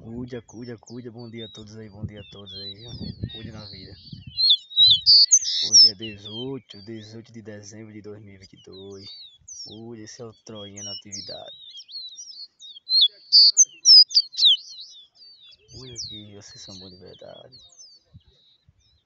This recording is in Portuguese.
Cuida, cuida, cuida. Bom dia a todos aí, bom dia a todos aí. Cuide na vida. Hoje é 18, 18 de dezembro de 2022. Cuide, esse é o Troinha na atividade. Cuida que vocês são bons de verdade.